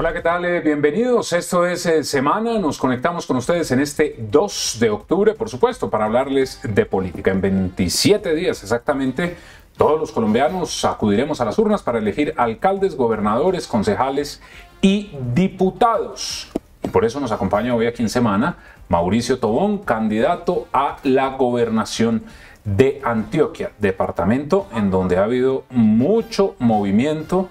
Hola, ¿qué tal? Bienvenidos. Esto es eh, Semana. Nos conectamos con ustedes en este 2 de octubre, por supuesto, para hablarles de política. En 27 días exactamente, todos los colombianos acudiremos a las urnas para elegir alcaldes, gobernadores, concejales y diputados. Y por eso nos acompaña hoy aquí en Semana Mauricio Tobón, candidato a la gobernación de Antioquia, departamento en donde ha habido mucho movimiento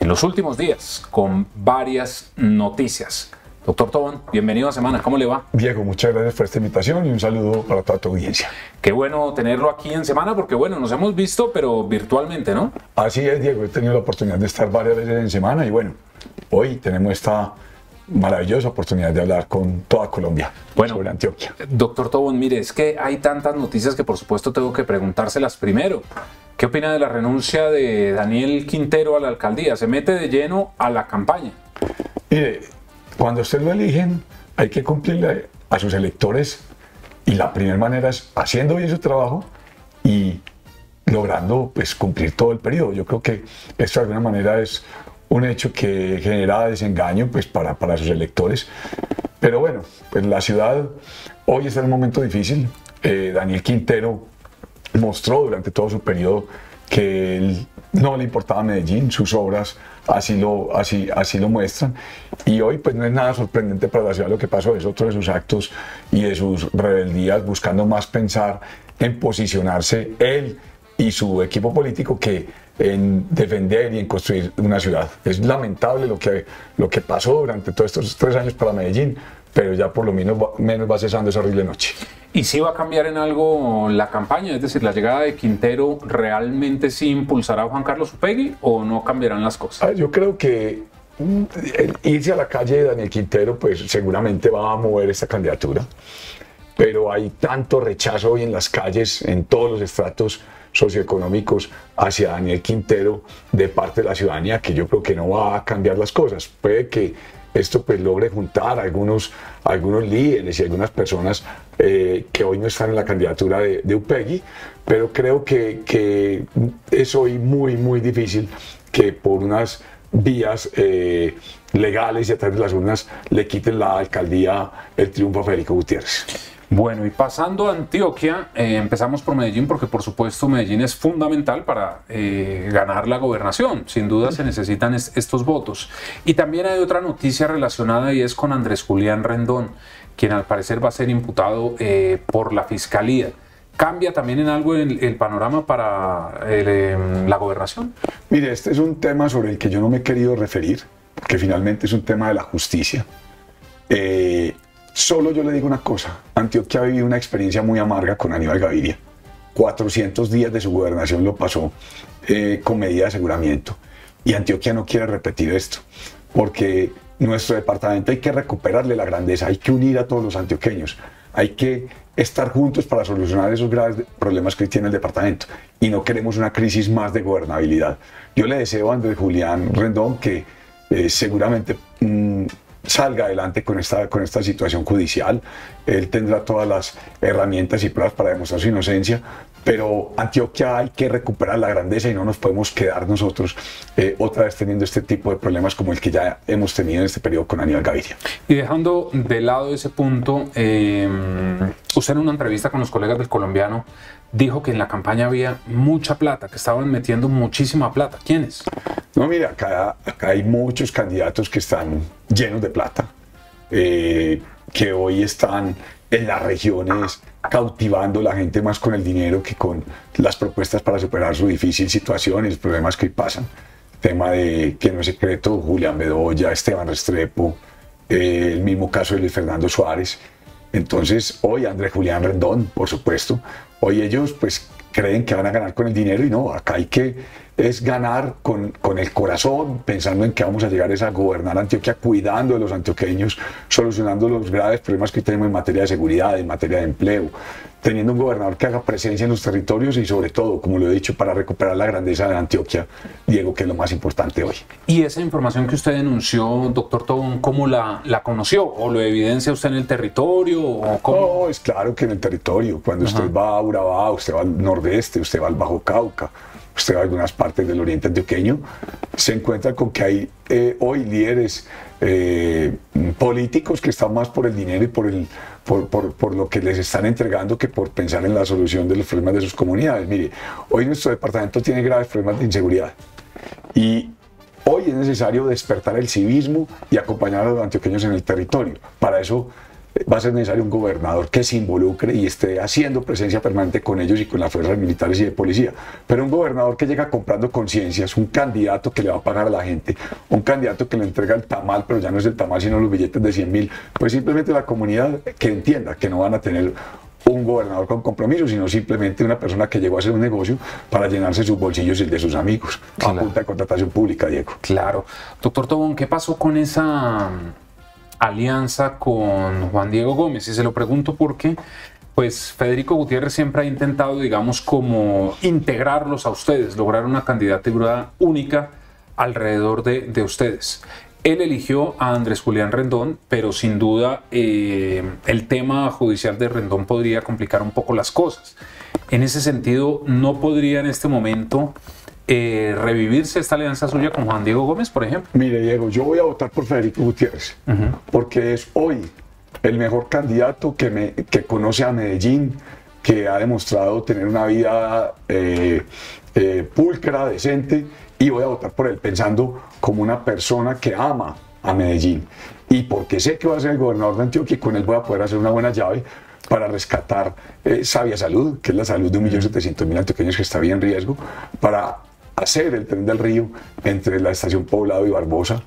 en los últimos días con varias noticias. Doctor Tobón, bienvenido a Semana, ¿cómo le va? Diego, muchas gracias por esta invitación y un saludo para toda tu audiencia. Qué bueno tenerlo aquí en Semana porque bueno, nos hemos visto pero virtualmente, ¿no? Así es, Diego, he tenido la oportunidad de estar varias veces en Semana y bueno, hoy tenemos esta maravillosa oportunidad de hablar con toda Colombia bueno, sobre Antioquia. Doctor Tobón, mire, es que hay tantas noticias que por supuesto tengo que preguntárselas primero. ¿Qué opina de la renuncia de Daniel Quintero a la alcaldía? ¿Se mete de lleno a la campaña? Mire, cuando usted lo eligen, hay que cumplirle a sus electores y la primera manera es haciendo bien su trabajo y logrando pues cumplir todo el periodo. Yo creo que esto de alguna manera es un hecho que genera desengaño pues, para, para sus electores. Pero bueno, pues la ciudad hoy está en un momento difícil. Eh, Daniel Quintero mostró durante todo su periodo que no le importaba Medellín, sus obras así lo, así, así lo muestran. Y hoy pues no es nada sorprendente para la ciudad lo que pasó, es otro de sus actos y de sus rebeldías buscando más pensar en posicionarse él y su equipo político que en defender y en construir una ciudad. Es lamentable lo que, lo que pasó durante todos estos tres años para Medellín, pero ya por lo menos va, menos va cesando esa horrible noche. ¿Y si va a cambiar en algo la campaña? Es decir, ¿la llegada de Quintero realmente sí impulsará a Juan Carlos Upegui o no cambiarán las cosas? Ah, yo creo que mm, irse a la calle de Daniel Quintero pues seguramente va a mover esta candidatura, pero hay tanto rechazo hoy en las calles, en todos los estratos socioeconómicos hacia Daniel Quintero de parte de la ciudadanía que yo creo que no va a cambiar las cosas. Puede que esto pues logre juntar a algunos, algunos líderes y algunas personas eh, que hoy no están en la candidatura de, de UPEGI, pero creo que, que, es hoy muy, muy difícil que por unas vías eh, legales y a través de las urnas le quiten la alcaldía el triunfo a Federico Gutiérrez. Bueno, y pasando a Antioquia, eh, empezamos por Medellín porque por supuesto Medellín es fundamental para eh, ganar la gobernación. Sin duda se necesitan es, estos votos. Y también hay otra noticia relacionada y es con Andrés Julián Rendón, quien al parecer va a ser imputado eh, por la Fiscalía. ¿Cambia también en algo el, panorama para em, la gobernación? Mire, este es un tema sobre el que yo no me he querido referir, que finalmente es un tema de la justicia. Solo yo le digo una cosa, Antioquia ha vivido una experiencia muy amarga con Aníbal Gaviria. 400 días de su gobernación lo pasó eh, con medida de aseguramiento. Y Antioquia no quiere repetir esto, porque nuestro departamento hay que recuperarle la grandeza, hay que unir a todos los antioqueños, hay que estar juntos para solucionar esos graves problemas que tiene el departamento. Y no queremos una crisis más de gobernabilidad. Yo le deseo a Andrés Julián Rendón que eh, seguramente... Salga adelante con esta, con esta situación judicial. Él tendrá todas las herramientas y pruebas para demostrar su inocencia, pero Antioquia hay que recuperar la grandeza y no nos podemos quedar nosotros eh, otra vez teniendo este tipo de problemas como el que ya hemos tenido en este periodo con Aníbal Gaviria. Y dejando de lado ese punto, eh, usted en una entrevista con los colegas del colombiano dijo que en la campaña había mucha plata, que estaban metiendo muchísima plata. ¿Quiénes? No, mira, acá, acá hay muchos candidatos que están llenos de plata, eh, que hoy están en las regiones cautivando a la gente más con el dinero que con las propuestas para superar su difícil situación y los problemas que pasan. Tema de que no es secreto, Julián Bedoya, Esteban Restrepo, eh, el mismo caso de Fernando Suárez. Entonces, hoy Andrés Julián Rendón, por supuesto, hoy ellos pues creen que van a ganar con el dinero y no, acá hay que es ganar con, con, el corazón, pensando en que vamos a llegar a gobernar Antioquia, cuidando de los antioqueños, solucionando los graves problemas que tenemos en materia de seguridad, en materia de empleo, teniendo un gobernador que haga presencia en los territorios y sobre todo, como lo he dicho, para recuperar la grandeza de Antioquia, Diego, que es lo más importante hoy. ¿Y esa información que usted denunció, doctor Tobón, cómo la, la conoció? ¿O lo evidencia usted en el territorio? O cómo? No, es claro que en el territorio. Cuando Ajá. usted va a Urabá, usted va al nordeste, usted va al Bajo Cauca, usted va a algunas partes del oriente antioqueño, se encuentra con que hay eh, hoy líderes eh, políticos que están más por el dinero y por, el, por, por, por, lo que les están entregando que por pensar en la solución de los problemas de sus comunidades. Mire, hoy nuestro departamento tiene graves problemas de inseguridad y hoy es necesario despertar el civismo y acompañar a los antioqueños en el territorio. Para eso va a ser necesario un gobernador que se involucre y esté haciendo presencia permanente con ellos y con las fuerzas militares y de policía. Pero un gobernador que llega comprando conciencias, un candidato que le va a pagar a la gente, un candidato que le entrega el tamal, pero ya no es el tamal, sino los billetes de 100 mil, pues simplemente la comunidad que entienda que no van a tener un gobernador con compromiso, sino simplemente una persona que llegó a hacer un negocio para llenarse sus bolsillos y el de sus amigos, a punta de contratación pública, Diego. Claro. Doctor Tobón, ¿qué pasó con esa alianza con Juan Diego Gómez. Y se lo pregunto porque, pues Federico Gutiérrez siempre ha intentado, digamos, como integrarlos a ustedes, lograr una candidatura única alrededor de, de ustedes. Él eligió a Andrés Julián Rendón, pero sin duda eh, el tema judicial de Rendón podría complicar un poco las cosas. En ese sentido, no podría en este momento eh, revivirse esta alianza suya con Juan Diego Gómez, por ejemplo? Mire, Diego, yo voy a votar por Federico Gutiérrez, porque es hoy el mejor candidato que, me, que conoce a Medellín, que ha demostrado tener una vida eh, eh, pulcra, decente, y voy a votar por él pensando como una persona que ama a Medellín. Y porque sé que va a ser el gobernador de Antioquia y con él voy a poder hacer una buena llave para rescatar Sabia Salud, que es la salud de 1.700.000 antioqueños que está bien en riesgo, para hacer el tren del río entre la estación Poblado y Barbosa,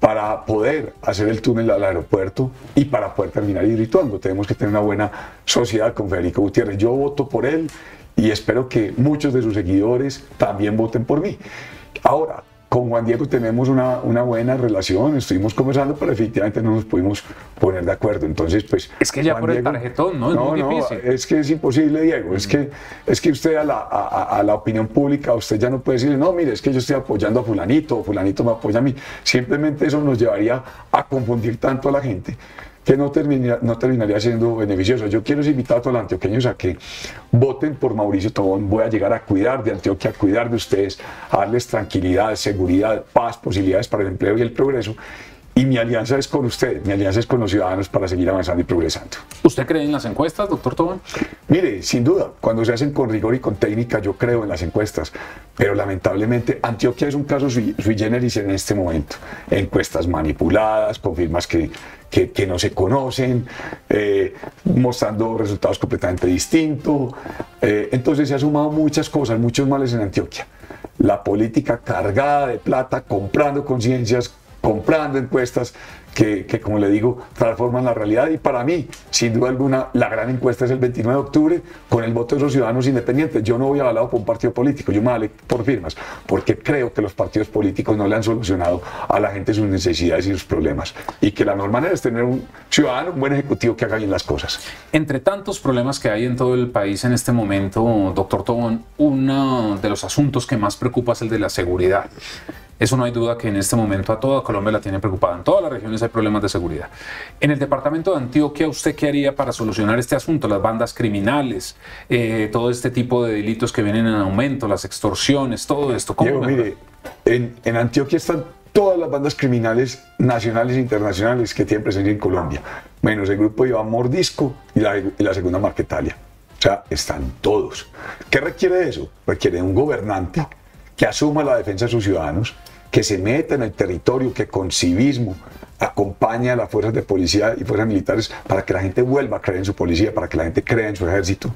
para poder hacer el túnel al aeropuerto y para poder terminar Hidroituango. Tenemos que tener una buena sociedad con Federico Gutiérrez. Yo voto por él y espero que muchos de sus seguidores también voten por mí. Ahora, con Juan Diego tenemos una, una, buena relación, estuvimos conversando, pero efectivamente no nos pudimos poner de acuerdo. Entonces, pues. Es que ya por el tarjetón, ¿no? Es muy difícil. Es que es imposible, Diego. Es, que, es que usted a la, a, a la, opinión pública, usted ya no puede decirle, no, mire, es que yo estoy apoyando a Fulanito, o Fulanito me apoya a mí. Simplemente eso nos llevaría a confundir tanto a la gente que no, termina, no terminaría siendo beneficioso. Yo quiero invitar a todos los antioqueños a que voten por Mauricio Tobón. Voy a llegar a cuidar de Antioquia, a cuidar de ustedes, a darles tranquilidad, seguridad, paz, posibilidades para el empleo y el progreso. Y mi alianza es con ustedes, mi alianza es con los ciudadanos para seguir avanzando y progresando. ¿Usted cree en las encuestas, doctor Tobón? Mire, sin duda, cuando se hacen con rigor y con técnica, yo creo en las encuestas, pero lamentablemente Antioquia es un caso sui, generis en este momento. Encuestas manipuladas, con firmas que, que, que no se conocen, eh, mostrando resultados completamente distintos. Eh, entonces se han sumado muchas cosas, muchos males en Antioquia. La política cargada de plata, comprando conciencias, comprando encuestas que, que, como le digo, transforman la realidad. Y para mí, sin duda alguna, la gran encuesta es el 29 de octubre con el voto de los ciudadanos independientes. Yo no voy avalado por un partido político, yo me avalé por firmas, porque creo que los partidos políticos no le han solucionado a la gente sus necesidades y sus problemas. Y que la mejor manera es tener un ciudadano, un buen ejecutivo que haga bien las cosas. Entre tantos problemas que hay en todo el país en este momento, doctor Tobón, uno de los asuntos que más preocupa es el de la seguridad. Eso no hay duda que en este momento a toda Colombia la tiene preocupada. En todas las regiones hay problemas de seguridad. En el departamento de Antioquia, ¿usted qué haría para solucionar este asunto? Las bandas criminales, eh, todo este tipo de delitos que vienen en aumento, las extorsiones, todo esto. ¿Cómo Diego, mire, en, en Antioquia están todas las bandas criminales nacionales e internacionales que tienen presencia en Colombia, menos el grupo Iván Mordisco y la, y la segunda Marquetalia. O sea, están todos. ¿Qué requiere eso? Requiere un gobernante que asuma la defensa de sus ciudadanos, que se meta en el territorio, que con civismo acompañe a las fuerzas de policía y fuerzas militares para que la gente vuelva a creer en su policía, para que la gente crea en su ejército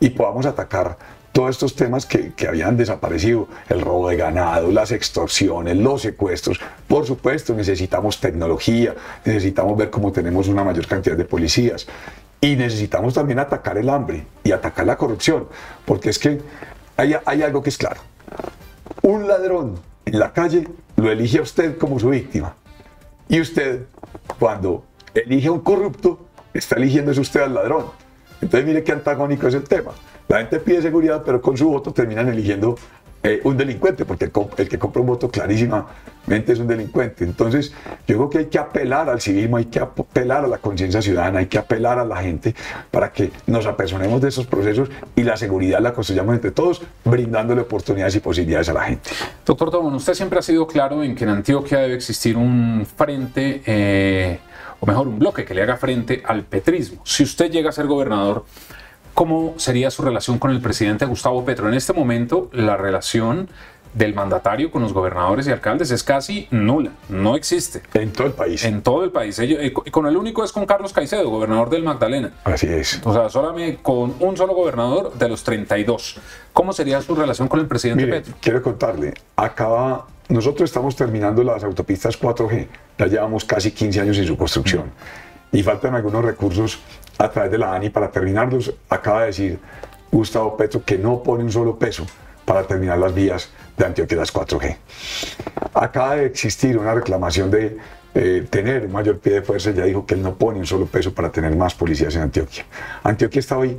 y podamos atacar todos estos temas que, que, habían desaparecido, el robo de ganado, las extorsiones, los secuestros. Por supuesto, necesitamos tecnología, necesitamos ver cómo tenemos una mayor cantidad de policías y necesitamos también atacar el hambre y atacar la corrupción, porque es que hay, hay algo que es claro. Un ladrón en la calle lo elige a usted como su víctima. Y usted, cuando elige a un corrupto, está eligiendo a usted al ladrón. Entonces mire qué antagónico es el tema. La gente pide seguridad, pero con su voto terminan eligiendo eh, un delincuente, porque el, el, que compra un voto clarísimamente es un delincuente. Entonces, yo creo que hay que apelar al civismo, hay que apelar a la conciencia ciudadana, hay que apelar a la gente para que nos apersonemos de esos procesos y la seguridad la construyamos entre todos, brindándole oportunidades y posibilidades a la gente. Doctor Tomón, usted siempre ha sido claro en que en Antioquia debe existir un frente, eh, o mejor, un bloque que le haga frente al petrismo. Si usted llega a ser gobernador, ¿Cómo sería su relación con el presidente Gustavo Petro? En este momento, la relación del mandatario con los gobernadores y alcaldes es casi nula, no existe. En todo el país. En todo el país. Y con el único es con Carlos Caicedo, gobernador del Magdalena. Así es. O sea, solamente con un solo gobernador de los 32. ¿Cómo sería su relación con el presidente Petro? Quiero contarle, acaba, nosotros estamos terminando las autopistas 4G, ya llevamos casi 15 años en su construcción. Y faltan algunos recursos a través de la ANI para terminarlos. Acaba de decir Gustavo Petro que no pone un solo peso para terminar las vías de Antioquia las 4G. Acaba de existir una reclamación de eh, tener un mayor pie de fuerza, ya dijo que él no pone un solo peso para tener más policías en Antioquia. Antioquia está hoy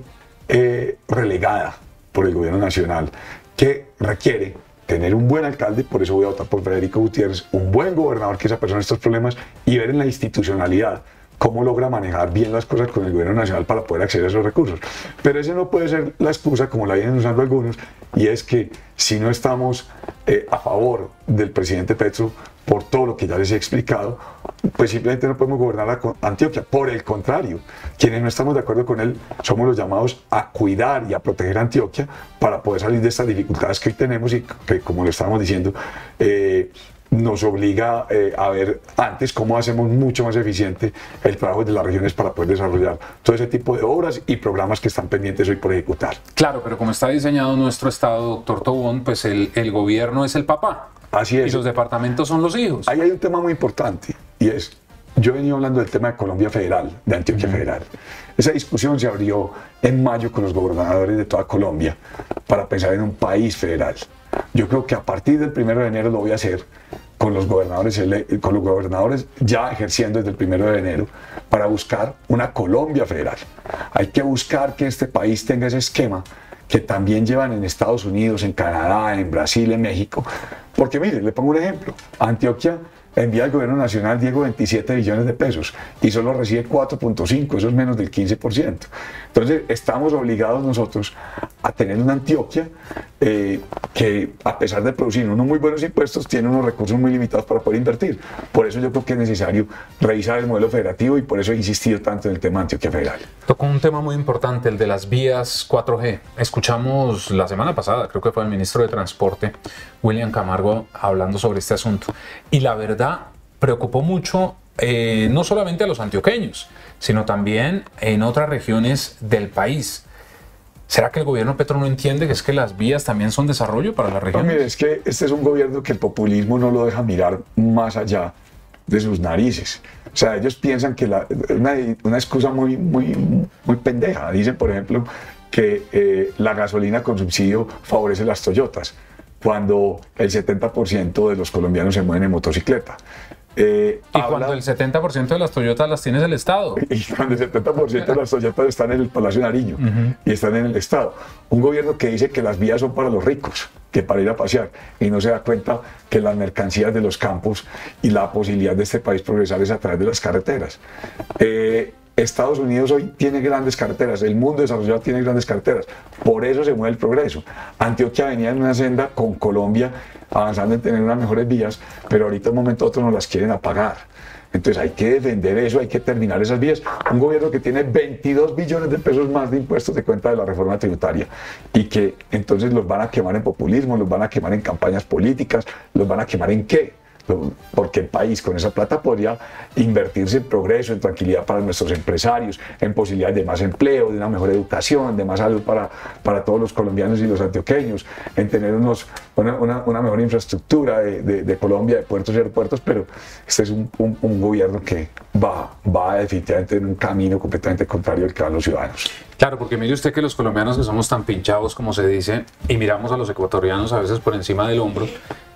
eh, relegada por el gobierno nacional, que requiere tener un buen alcalde, por eso voy a votar por Federico Gutiérrez, un buen gobernador que se apersone estos problemas y ver en la institucionalidad cómo logra manejar bien las cosas con el gobierno nacional para poder acceder a esos recursos. Pero ese no puede ser la excusa, como la vienen usando algunos, y es que si no estamos eh, a favor del presidente Petro por todo lo que ya les he explicado, pues simplemente no podemos gobernar a Antioquia. Por el contrario, quienes no estamos de acuerdo con él somos los llamados a cuidar y a proteger a Antioquia para poder salir de estas dificultades que hoy tenemos y que, como lo estábamos diciendo, eh, nos obliga eh, a ver antes cómo hacemos mucho más eficiente el trabajo de las regiones para poder desarrollar todo ese tipo de obras y programas que están pendientes hoy por ejecutar. Claro, pero como está diseñado nuestro Estado, doctor Tobón, pues el, el gobierno es el papá. Así es. Y los departamentos son los hijos. Ahí hay un tema muy importante y es, yo venido hablando del tema de Colombia Federal, de Antioquia Federal. Esa discusión se abrió en mayo con los gobernadores de toda Colombia para pensar en un país federal. Yo creo que a partir del primero de enero lo voy a hacer con los gobernadores, con los gobernadores ya ejerciendo desde el primero de enero para buscar una Colombia federal. Hay que buscar que este país tenga ese esquema que también llevan en Estados Unidos, en Canadá, en Brasil, en México. Porque mire, le pongo un ejemplo. Antioquia envía al gobierno nacional, Diego, 27 billones de pesos y solo recibe 4.5, eso es menos del 15%. Entonces, estamos obligados nosotros a tener una Antioquia eh, que, a pesar de producir unos muy buenos impuestos, tiene unos recursos muy limitados para poder invertir. Por eso yo creo que es necesario revisar el modelo federativo y por eso he insistido tanto en el tema Antioquia Federal. Tocó un tema muy importante, el de las vías 4G. Escuchamos la semana pasada, creo que fue el ministro de Transporte, William Camargo, hablando sobre este asunto. Y la verdad, preocupó mucho eh, no solamente a los antioqueños, sino también en otras regiones del país. ¿Será que el gobierno Petro no entiende que es que las vías también son desarrollo para la región? No, mire, es que este es un gobierno que el populismo no lo deja mirar más allá de sus narices. O sea, ellos piensan que la, una, una, excusa muy, muy, muy pendeja. Dicen, por ejemplo, que eh, la gasolina con subsidio favorece las Toyotas, cuando el 70% de los colombianos se mueven en motocicleta. Eh, y cuando el 70% de las Toyotas las tiene el Estado. Y cuando el 70% de las Toyotas están en el Palacio Nariño y están en el Estado. Un gobierno que dice que las vías son para los ricos, que para ir a pasear, y no se da cuenta que las mercancías de los campos y la posibilidad de este país progresar es a través de las carreteras. Eh, Estados Unidos hoy tiene grandes carreteras, el mundo desarrollado tiene grandes carreteras, por eso se mueve el progreso. Antioquia venía en una senda con Colombia avanzando en tener unas mejores vías, pero ahorita un momento otro nos las quieren apagar. Entonces hay que defender eso, hay que terminar esas vías. Un gobierno que tiene 22 billones de pesos más de impuestos de cuenta de la reforma tributaria y que entonces los van a quemar en populismo, los van a quemar en campañas políticas, los van a quemar en qué? Porque el país con esa plata podría invertirse en progreso, en tranquilidad para nuestros empresarios, en posibilidades de más empleo, de una mejor educación, de más salud para, para todos los colombianos y los antioqueños, en tener unos, una, una, mejor infraestructura de, de, Colombia, de puertos y aeropuertos, pero este es un, un, gobierno que va, va definitivamente en un camino completamente contrario al que van los ciudadanos. Claro, porque mire usted que los colombianos que somos tan pinchados como se dice y miramos a los ecuatorianos a veces por encima del hombro,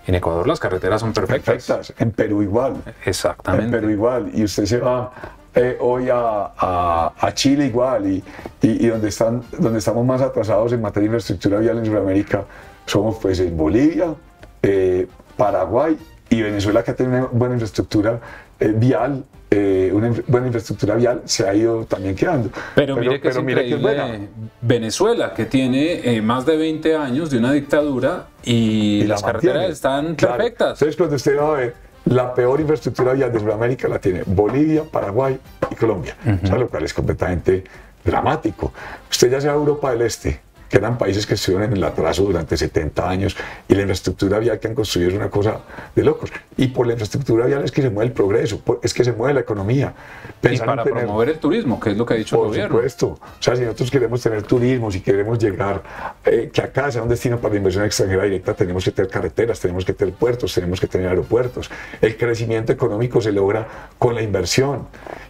en Ecuador las carreteras son perfectas. Perfectas, en Perú igual. Exactamente. En Perú igual. Y usted se va eh, hoy a, a, Chile igual y, y, donde, están, donde estamos más atrasados en materia de infraestructura vial en Sudamérica somos pues en Bolivia, eh, Paraguay y Venezuela que tiene buena infraestructura eh, vial, eh, una buena infraestructura vial, se ha ido también quedando. Pero, mire que es increíble Venezuela, que tiene más de 20 años de una dictadura y, las carreteras están perfectas. Entonces cuando usted va a ver la peor infraestructura vial de Sudamérica la tiene Bolivia, Paraguay y Colombia, lo cual es completamente dramático. Usted ya sea Europa del Este, que eran países que estuvieron en el atraso durante 70 años y la infraestructura vial que han construido es una cosa de locos. Y por la infraestructura vial es que se mueve el progreso, es que se mueve la economía. y para promover el turismo, que es lo que ha dicho el gobierno. Por supuesto. O sea, si nosotros queremos tener turismo, si queremos llegar, eh, que acá sea un destino para la inversión extranjera directa, tenemos que tener carreteras, tenemos que tener puertos, tenemos que tener aeropuertos. El crecimiento económico se logra con la inversión.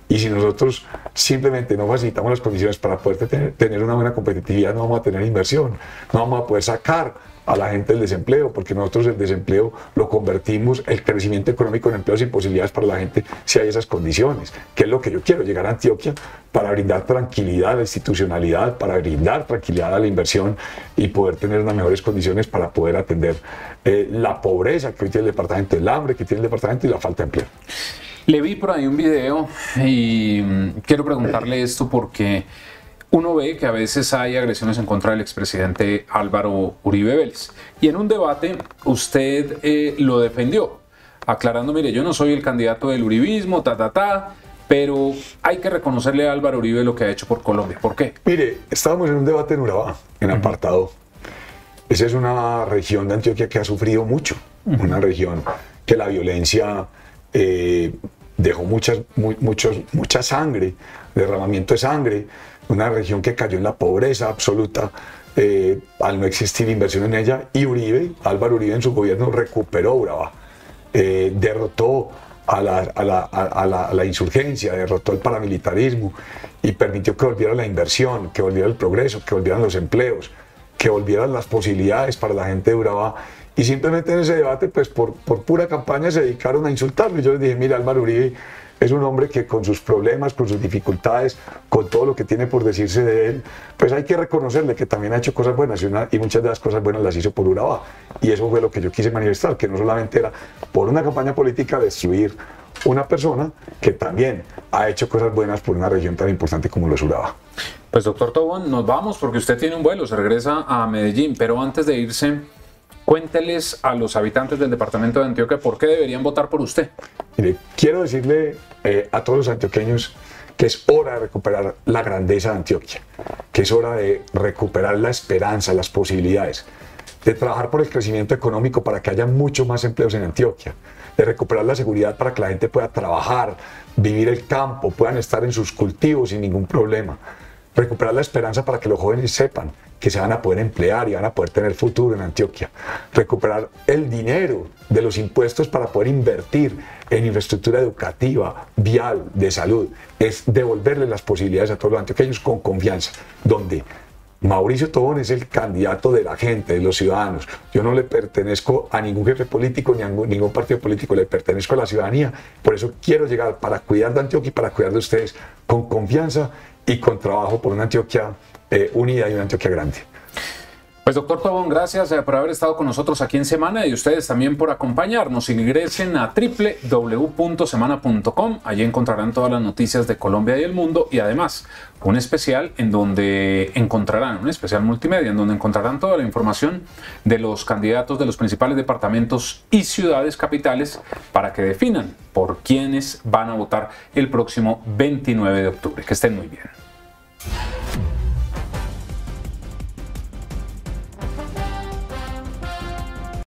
Y si nosotros simplemente no facilitamos las condiciones para poder tener, tener una buena competitividad, no vamos a tener inversión, no vamos a poder sacar a la gente del desempleo, porque nosotros el desempleo lo convertimos, el crecimiento económico en empleos y posibilidades para la gente si hay esas condiciones, que es lo que yo quiero, llegar a Antioquia para brindar tranquilidad a la institucionalidad, para brindar tranquilidad a la inversión y poder tener unas mejores condiciones para poder atender eh, la pobreza que hoy tiene el departamento, el hambre que tiene el departamento y la falta de empleo. Le vi por ahí un video y mm, quiero preguntarle esto porque uno ve que a veces hay agresiones en contra del expresidente Álvaro Uribe Vélez. Y en un debate usted eh, lo defendió, aclarando, mire, yo no soy el candidato del uribismo, ta, ta, ta, pero hay que reconocerle a Álvaro Uribe lo que ha hecho por Colombia. ¿Por qué? Mire, estábamos en un debate en Urabá, en apartado. Esa es una región de Antioquia que ha sufrido mucho, una región que la violencia eh, dejó muchas, muchos, mucha sangre, derramamiento de sangre, una región que cayó en la pobreza absoluta eh, al no existir inversión en ella, y Uribe, Álvaro Uribe en su gobierno recuperó Urabá, eh, derrotó a la, a, la, a la, insurgencia, derrotó el paramilitarismo y permitió que volviera la inversión, que volviera el progreso, que volvieran los empleos, que volvieran las posibilidades para la gente de Urabá y simplemente en ese debate, pues por, por pura campaña se dedicaron a insultarlo. Yo les dije, mira, Álvaro Uribe es un hombre que con sus problemas, con sus dificultades, con todo lo que tiene por decirse de él, pues hay que reconocerle que también ha hecho cosas buenas y, muchas de las cosas buenas las hizo por Urabá. Y eso fue lo que yo quise manifestar, que no solamente era por una campaña política destruir una persona que también ha hecho cosas buenas por una región tan importante como los Urabá. Pues doctor Tobón, nos vamos porque usted tiene un vuelo, se regresa a Medellín, pero antes de irse Cuénteles a los habitantes del departamento de Antioquia por qué deberían votar por usted. Mire, quiero decirle eh, a todos los antioqueños que es hora de recuperar la grandeza de Antioquia, que es hora de recuperar la esperanza, las posibilidades, de trabajar por el crecimiento económico para que haya muchos más empleos en Antioquia, de recuperar la seguridad para que la gente pueda trabajar, vivir el campo, puedan estar en sus cultivos sin ningún problema recuperar la esperanza para que los jóvenes sepan que se van a poder emplear y van a poder tener futuro en Antioquia, recuperar el dinero de los impuestos para poder invertir en infraestructura educativa, vial, de salud, es devolverle las posibilidades a todos los antioqueños con confianza, donde Mauricio Tobón es el candidato de la gente, de los ciudadanos. Yo no le pertenezco a ningún jefe político ni a ningún partido político, le pertenezco a la ciudadanía. Por eso quiero llegar para cuidar de Antioquia y para cuidar de ustedes con confianza y con trabajo por una Antioquia eh, unida y una Antioquia grande. Pues doctor Tobón, gracias eh, por haber estado con nosotros aquí en Semana y ustedes también por acompañarnos. Ingresen a www.semana.com, allí encontrarán todas las noticias de Colombia y el mundo y además un especial en donde encontrarán, un especial multimedia, en donde encontrarán toda la información de los candidatos de los principales departamentos y ciudades capitales para que definan por quiénes van a votar el próximo 29 de octubre. Que estén muy bien.